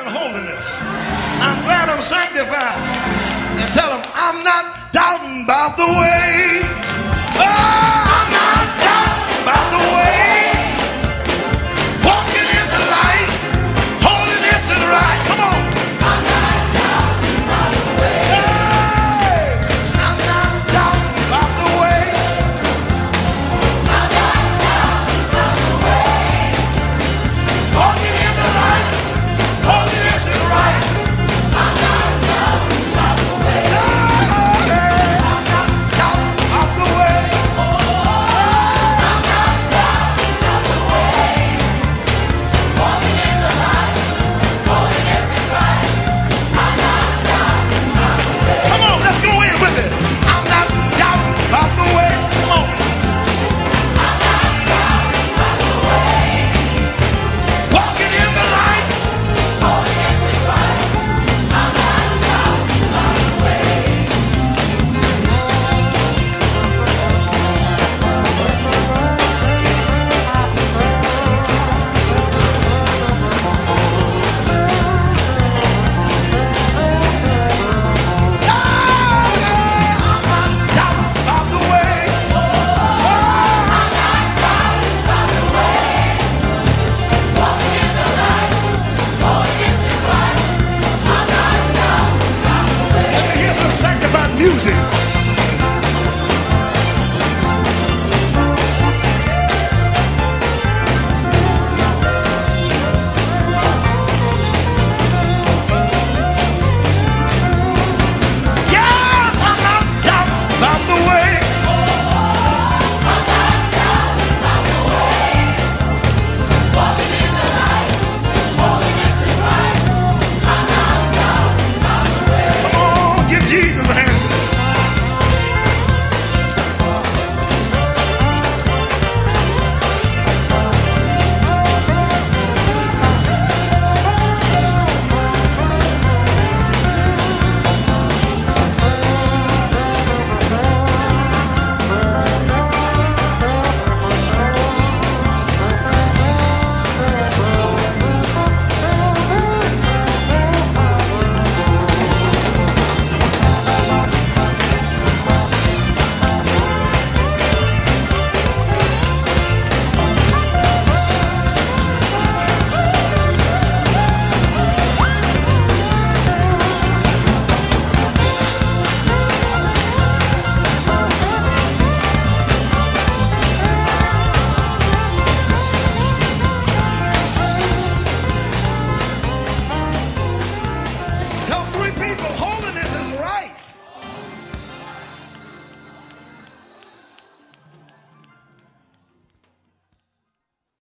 in holiness. I'm glad I'm sanctified. And tell them I'm not doubting about the way. Oh! music.